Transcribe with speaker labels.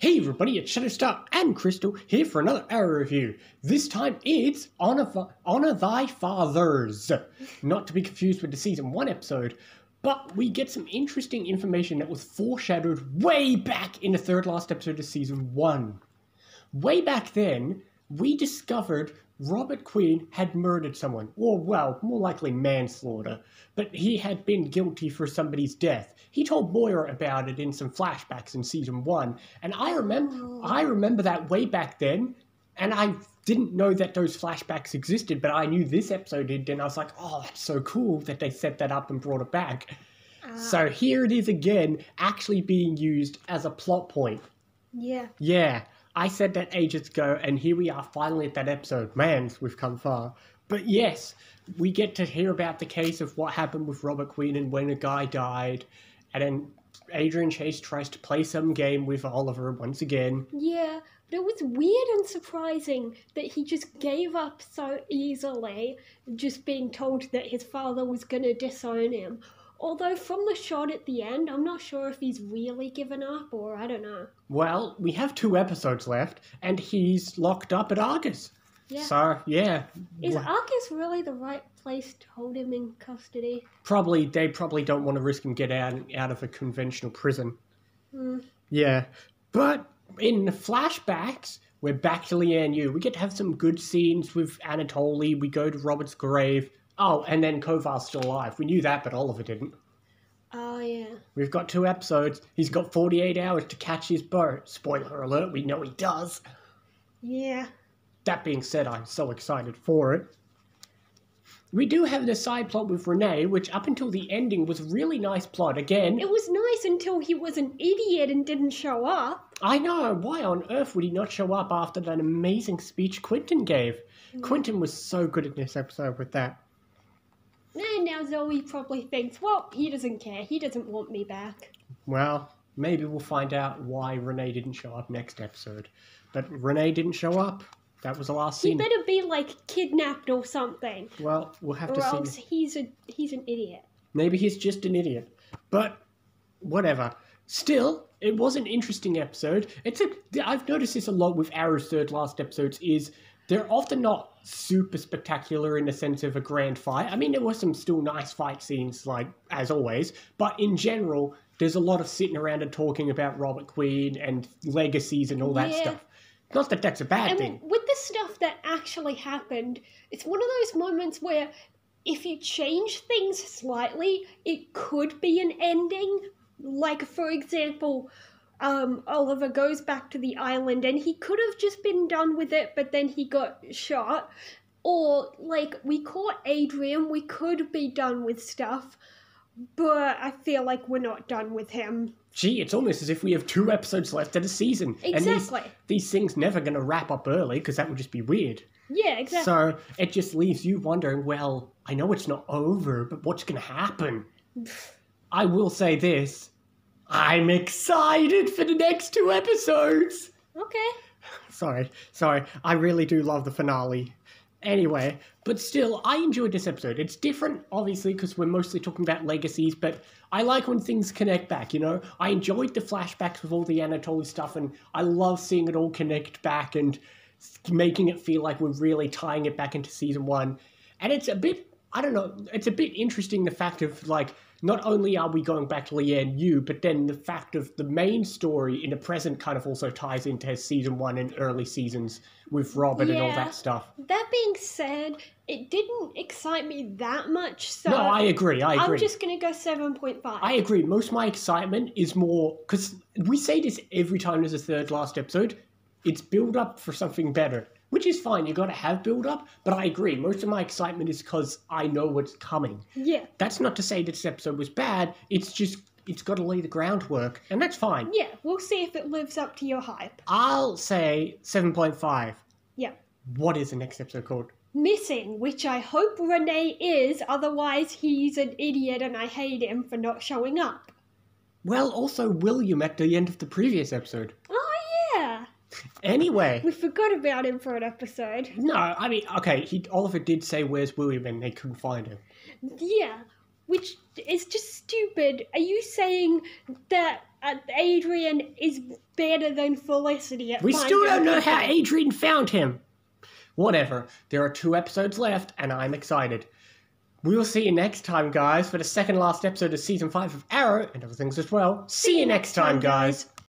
Speaker 1: Hey everybody, it's Shutterstar and Crystal here for another Arrow review. This time it's Honor, Honor Thy Fathers. Not to be confused with the season 1 episode, but we get some interesting information that was foreshadowed way back in the third last episode of season 1. Way back then, we discovered Robert Queen had murdered someone, or well, more likely manslaughter, but he had been guilty for somebody's death. He told Moira about it in some flashbacks in season one, and I remember oh. I remember that way back then, and I didn't know that those flashbacks existed, but I knew this episode did, and I was like, oh, that's so cool that they set that up and brought it back. Ah. So here it is again, actually being used as a plot point.
Speaker 2: Yeah.
Speaker 1: Yeah, I said that ages ago, and here we are finally at that episode. Man, we've come far. But yes, we get to hear about the case of what happened with Robert Queen and when a guy died, and then Adrian Chase tries to play some game with Oliver once again.
Speaker 2: Yeah, but it was weird and surprising that he just gave up so easily, just being told that his father was gonna disown him. Although from the shot at the end, I'm not sure if he's really given up or I don't know.
Speaker 1: Well, we have two episodes left, and he's locked up at Argus.
Speaker 2: Yeah.
Speaker 1: So, yeah.
Speaker 2: Is
Speaker 1: Wha-
Speaker 2: Argus really the right place to hold him in custody?
Speaker 1: probably they probably don't want to risk him get out out of a conventional prison.
Speaker 2: Hmm.
Speaker 1: Yeah, but in the flashbacks, we're back to Lian Yu. We get to have some good scenes with Anatoly. We go to Robert's grave. Oh, and then Kovar's still alive. We knew that, but Oliver didn't.
Speaker 2: Oh yeah.
Speaker 1: We've got two episodes. He's got 48 hours to catch his boat. Spoiler alert, we know he does.
Speaker 2: Yeah.
Speaker 1: That being said, I'm so excited for it. We do have the side plot with Renee, which up until the ending was a really nice plot. Again,
Speaker 2: It was nice until he was an idiot and didn't show up.
Speaker 1: I know. Why on earth would he not show up after that amazing speech Quentin gave? Mm. Quentin was so good in this episode with that.
Speaker 2: And now Zoe probably thinks, well, he doesn't care. He doesn't want me back.
Speaker 1: Well, maybe we'll find out why Renee didn't show up next episode. But Renee didn't show up. That was the last scene.
Speaker 2: He better be like kidnapped or something,
Speaker 1: Well, we'll have
Speaker 2: or
Speaker 1: to
Speaker 2: else he's a he's an idiot.
Speaker 1: Maybe he's just an idiot. But whatever. Still, it was an interesting episode. It's a I've noticed this a lot with Arrow's third last episodes is they're often not super spectacular in the sense of a grand fight. I mean there were some still nice fight scenes like as always, but in general there's a lot of sitting around and talking about Robert Queen and legacies and all that
Speaker 2: Yeah.
Speaker 1: stuff. Not that that's a bad
Speaker 2: And
Speaker 1: thing.
Speaker 2: with the stuff that actually happened, it's one of those moments where if you change things slightly, it could be an ending. Like for example, um, Oliver goes back to the island and he could have just been done with it, but then he got shot. Or like we caught Adrian, we could be done with stuff, but I feel like we're not done with him.
Speaker 1: Gee, it's almost as if we have two episodes left of the season. And
Speaker 2: Exactly.
Speaker 1: these, these things never going to wrap up early because that would just be weird.
Speaker 2: Yeah, exactly.
Speaker 1: So it just leaves you wondering, well, I know it's not over, but what's going to happen? I will say this I'm excited for the next two episodes.
Speaker 2: okay.
Speaker 1: Sorry, sorry. I really do love the finale. Anyway, but still, I enjoyed this episode. It's different, obviously, because we're mostly talking about legacies, but I like when things connect back, you know? I enjoyed the flashbacks with all the Anatoly stuff, and I love seeing it all connect back and making it feel like we're really tying it back into season one. And it's a bit, I don't know, it's a bit interesting the fact of, like, not only are we going back to Lian Yu, but then the fact of the main story in the present kind of also ties into his season one and early seasons with Robert and all that stuff.
Speaker 2: That being said, it didn't excite me that much, so
Speaker 1: no, I agree. I agree.
Speaker 2: I'm just gonna go seven point five.
Speaker 1: I agree. Most of my excitement is more because we say this every time there's a third last episode. It's build up for something better, which is fine. You got to have build up, but I agree. Most of my excitement is because I know what's coming.
Speaker 2: Yeah,
Speaker 1: That's not to say this episode was bad. It's just it's got to lay the groundwork, and that's fine.
Speaker 2: yeah. We'll see if it lives up to your hype.
Speaker 1: I'll say seven point five.
Speaker 2: Yeah.
Speaker 1: What is the next episode called?
Speaker 2: Missing, which I hope Renee is, otherwise he's an idiot and I hate him for not showing up.
Speaker 1: Well, also William at the end of the previous episode. Anyway,
Speaker 2: we forgot about him for an episode.
Speaker 1: no, I mean, okay, he Oliver did say where's William, and they couldn't find him.
Speaker 2: Yeah, which is just stupid. Are you saying that uh, Adrian is better than Felicity at
Speaker 1: We still don't know how? Adrian found him. Whatever. There are two episodes left, and I'm excited. We will see you next time, guys, for the second last episode of season five of Arrow and other things as well. See you next time, guys.